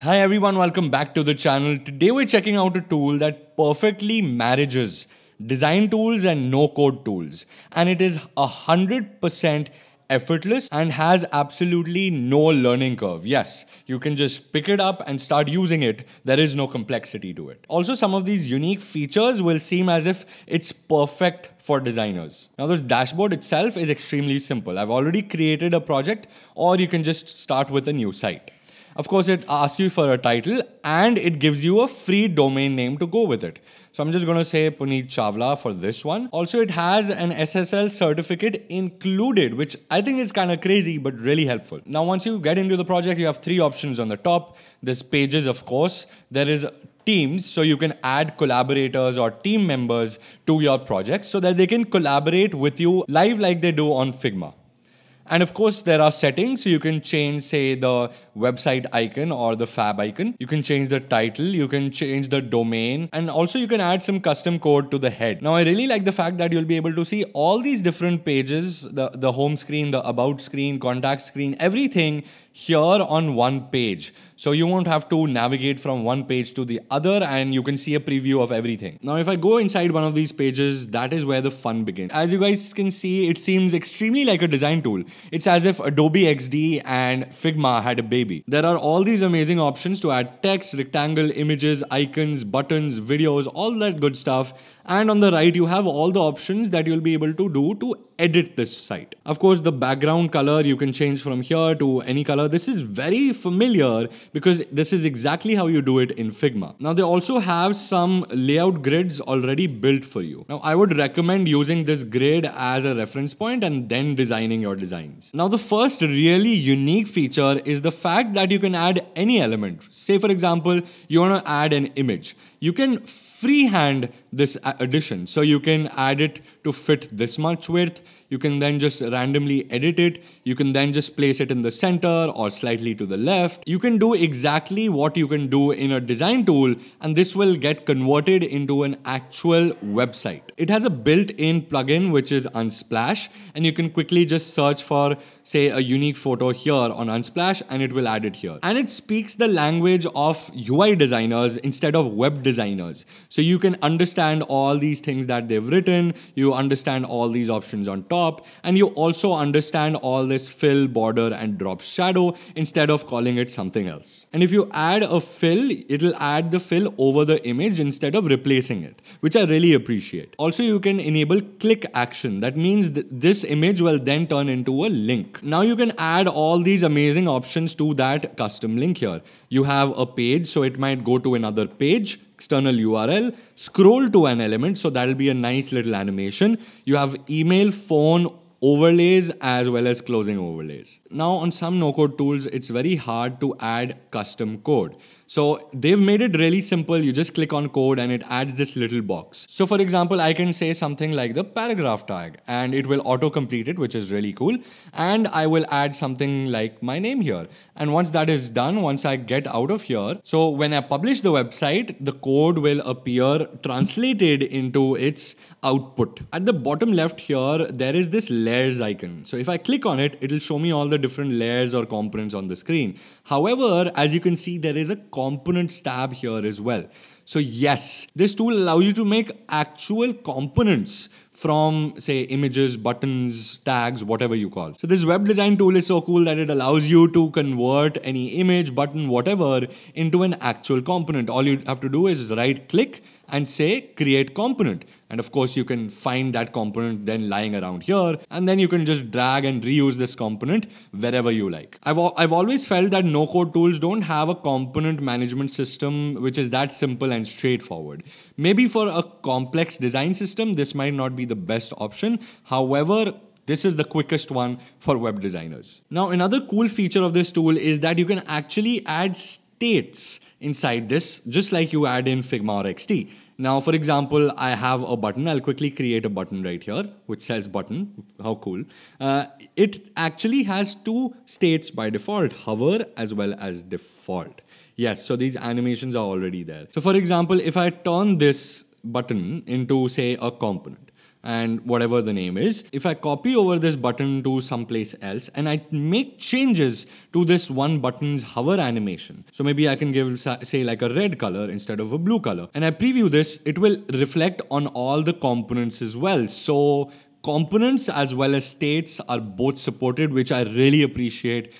Hi everyone, welcome back to the channel. Today we're checking out a tool that perfectly marriages design tools and no code tools. And it is a hundred percent effortless and has absolutely no learning curve. Yes, you can just pick it up and start using it. There is no complexity to it. Also, some of these unique features will seem as if it's perfect for designers. Now, the dashboard itself is extremely simple. I've already created a project, or you can just start with a new site. Of course, it asks you for a title and it gives you a free domain name to go with it. So I'm just going to say Punit Chawla for this one. Also, it has an SSL certificate included, which I think is kind of crazy, but really helpful. Now, once you get into the project, you have three options on the top. There's pages, of course. There is teams so you can add collaborators or team members to your project so that they can collaborate with you live like they do on Figma. And of course, there are settings. So you can change, say, the website icon or the favicon. You can change the title. You can change the domain. And also, you can add some custom code to the head. Now, I really like the fact that you'll be able to see all these different pages the, the home screen, the about screen, contact screen, everything here on one page. So you won't have to navigate from one page to the other and you can see a preview of everything. Now, if I go inside one of these pages, that is where the fun begins. As you guys can see, it seems extremely like a design tool. It's as if Adobe XD and Figma had a baby. There are all these amazing options to add text, rectangle, images, icons, buttons, videos, all that good stuff. And on the right, you have all the options that you'll be able to do to edit this site. Of course, the background color you can change from here to any color. This is very familiar because this is exactly how you do it in Figma. Now, they also have some layout grids already built for you. Now, I would recommend using this grid as a reference point and then designing your designs. Now, the first really unique feature is the fact that you can add any element. Say, for example, you want to add an image. You can freehand this addition. So you can add it to fit this much width. You can then just randomly edit it. You can then just place it in the center or slightly to the left. You can do exactly what you can do in a design tool and this will get converted into an actual website. It has a built-in plugin which is Unsplash and you can quickly just search for say a unique photo here on Unsplash and it will add it here. And it speaks the language of UI designers instead of web designers. So you can understand all these things that they've written, you understand all these options on top, and you also understand all this fill, border, and drop shadow instead of calling it something else. And if you add a fill, it'll add the fill over the image instead of replacing it, which I really appreciate. Also, you can enable click action. That means th this image will then turn into a link. Now you can add all these amazing options to that custom link here. You have a page, so it might go to another page, external URL, scroll to an element, so that'll be a nice little animation. You have email, phone, overlays as well as closing overlays. Now on some no-code tools, it's very hard to add custom code. So they've made it really simple. You just click on code and it adds this little box. So for example, I can say something like the paragraph tag and it will auto complete it, which is really cool. And I will add something like my name here. And once that is done, once I get out of here, so when I publish the website, the code will appear translated into its output. At the bottom left here, there is this layers icon. So if I click on it, it'll show me all the different layers or components on the screen. However, as you can see, there is a components tab here as well. So yes, this tool allows you to make actual components from say images, buttons, tags, whatever you call. So this web design tool is so cool that it allows you to convert any image, button, whatever into an actual component. All you have to do is right click and say create component. And of course you can find that component then lying around here and then you can just drag and reuse this component wherever you like. I've, I've always felt that no code tools don't have a component management system which is that simple and straightforward. Maybe for a complex design system, this might not be the best option. However, this is the quickest one for web designers. Now, another cool feature of this tool is that you can actually add states inside this, just like you add in Figma or XD. Now, for example, I have a button. I'll quickly create a button right here, which says button. How cool. Uh, it actually has two states by default, hover as well as default. Yes, so these animations are already there. So for example, if I turn this button into say a component, and whatever the name is. If I copy over this button to someplace else and I make changes to this one button's hover animation. So maybe I can give say like a red color instead of a blue color. And I preview this, it will reflect on all the components as well. So components as well as states are both supported, which I really appreciate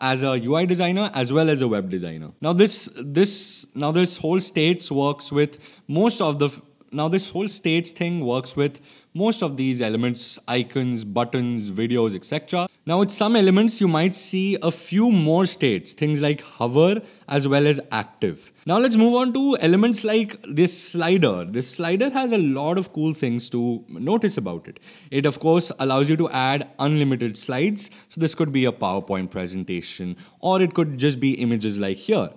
as a UI designer as well as a web designer. Now this this now this whole states works with most of the now this whole states thing works with most of these elements, icons, buttons, videos, etc. Now with some elements, you might see a few more states, things like hover as well as active. Now let's move on to elements like this slider. This slider has a lot of cool things to notice about it. It of course allows you to add unlimited slides. So this could be a PowerPoint presentation or it could just be images like here.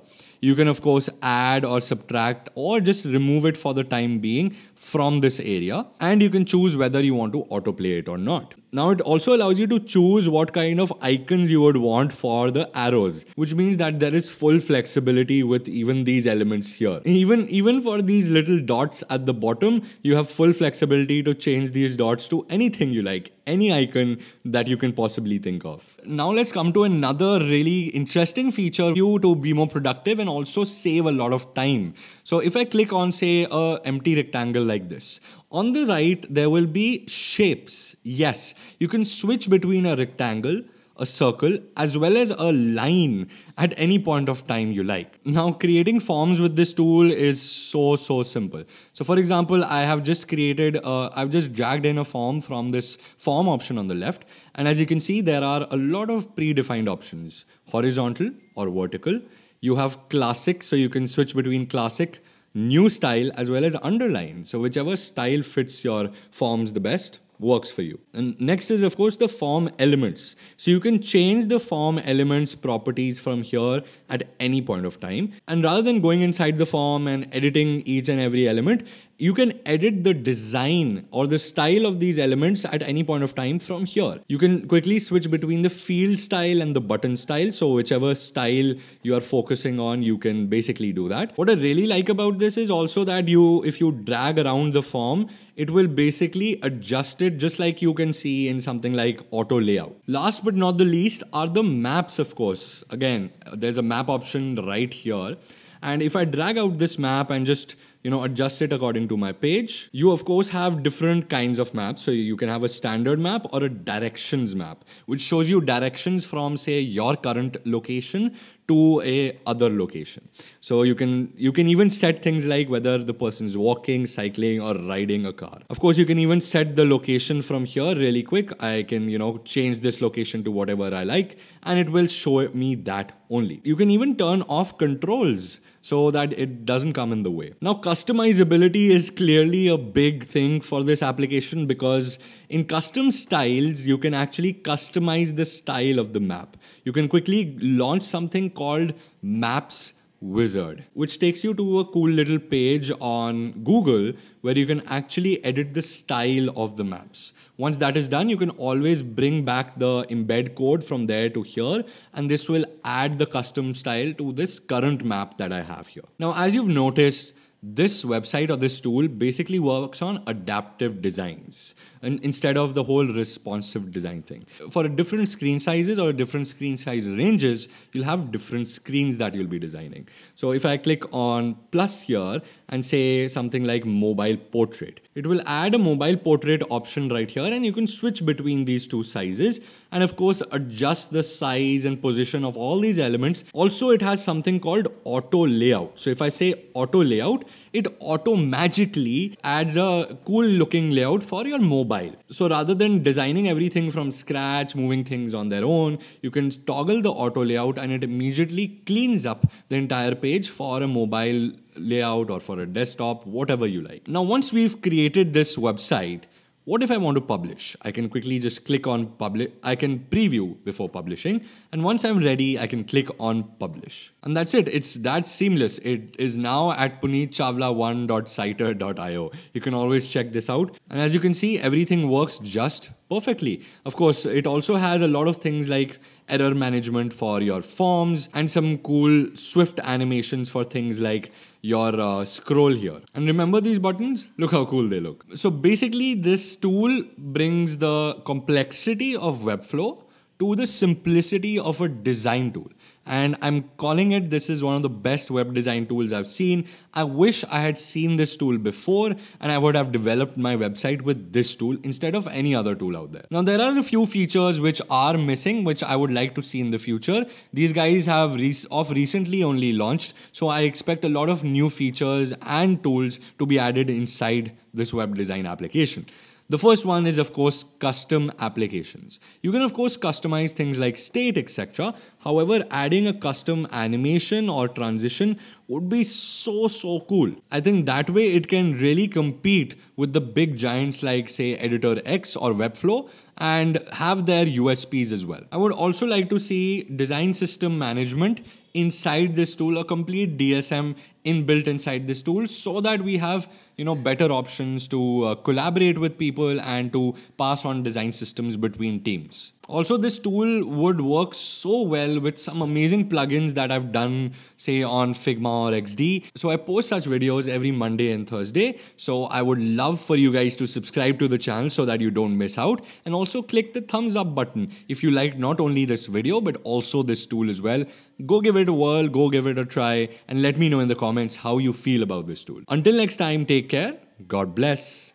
You can of course add or subtract or just remove it for the time being from this area and you can choose whether you want to autoplay it or not. Now it also allows you to choose what kind of icons you would want for the arrows, which means that there is full flexibility with even these elements here. Even, even for these little dots at the bottom, you have full flexibility to change these dots to anything you like, any icon that you can possibly think of. Now let's come to another really interesting feature you to be more productive and also save a lot of time. So if I click on say a empty rectangle like this, on the right, there will be shapes. Yes, you can switch between a rectangle, a circle, as well as a line at any point of time you like. Now, creating forms with this tool is so, so simple. So for example, I have just created, uh, I've just dragged in a form from this form option on the left. And as you can see, there are a lot of predefined options, horizontal or vertical. You have classic, so you can switch between classic, new style as well as underline. So whichever style fits your forms the best works for you. And next is of course the form elements. So you can change the form elements properties from here at any point of time. And rather than going inside the form and editing each and every element, you can edit the design or the style of these elements at any point of time from here. You can quickly switch between the field style and the button style. So whichever style you are focusing on, you can basically do that. What I really like about this is also that you, if you drag around the form, it will basically adjust it just like you can see in something like auto layout. Last but not the least are the maps, of course. Again, there's a map option right here. And if I drag out this map and just you know adjust it according to my page, you of course have different kinds of maps. So you can have a standard map or a directions map, which shows you directions from say your current location to a other location. So you can you can even set things like whether the person is walking, cycling, or riding a car. Of course, you can even set the location from here really quick. I can you know change this location to whatever I like, and it will show me that only. You can even turn off controls so that it doesn't come in the way. Now, customizability is clearly a big thing for this application because in custom styles, you can actually customize the style of the map. You can quickly launch something called Maps wizard, which takes you to a cool little page on Google where you can actually edit the style of the maps. Once that is done, you can always bring back the embed code from there to here, and this will add the custom style to this current map that I have here. Now, as you've noticed, this website or this tool basically works on adaptive designs and instead of the whole responsive design thing. For different screen sizes or different screen size ranges, you'll have different screens that you'll be designing. So if I click on plus here and say something like mobile portrait, it will add a mobile portrait option right here and you can switch between these two sizes and of course adjust the size and position of all these elements. Also, it has something called auto layout. So if I say auto layout, it auto magically adds a cool looking layout for your mobile. So rather than designing everything from scratch, moving things on their own, you can toggle the auto layout and it immediately cleans up the entire page for a mobile layout or for a desktop, whatever you like. Now, once we've created this website, what if I want to publish? I can quickly just click on publish. I can preview before publishing. And once I'm ready, I can click on publish. And that's it. It's that seamless. It is now at punitchawla1.siter.io. You can always check this out. And as you can see, everything works just perfectly. Of course, it also has a lot of things like error management for your forms and some cool Swift animations for things like your uh, scroll here. And remember these buttons? Look how cool they look. So basically, this tool brings the complexity of Webflow to the simplicity of a design tool and I'm calling it this is one of the best web design tools I've seen. I wish I had seen this tool before and I would have developed my website with this tool instead of any other tool out there. Now there are a few features which are missing which I would like to see in the future. These guys have re off recently only launched so I expect a lot of new features and tools to be added inside this web design application. The first one is of course custom applications. You can of course customize things like state etc. However, adding a custom animation or transition would be so so cool. I think that way it can really compete with the big giants like say Editor X or Webflow and have their USPs as well. I would also like to see design system management inside this tool, a complete DSM inbuilt inside this tool so that we have you know better options to uh, collaborate with people and to pass on design systems between teams. Also, this tool would work so well with some amazing plugins that I've done, say on Figma or XD. So I post such videos every Monday and Thursday. So I would love for you guys to subscribe to the channel so that you don't miss out. And also click the thumbs up button if you like not only this video, but also this tool as well. Go give it a whirl, go give it a try, and let me know in the comments how you feel about this tool. Until next time, take care. God bless.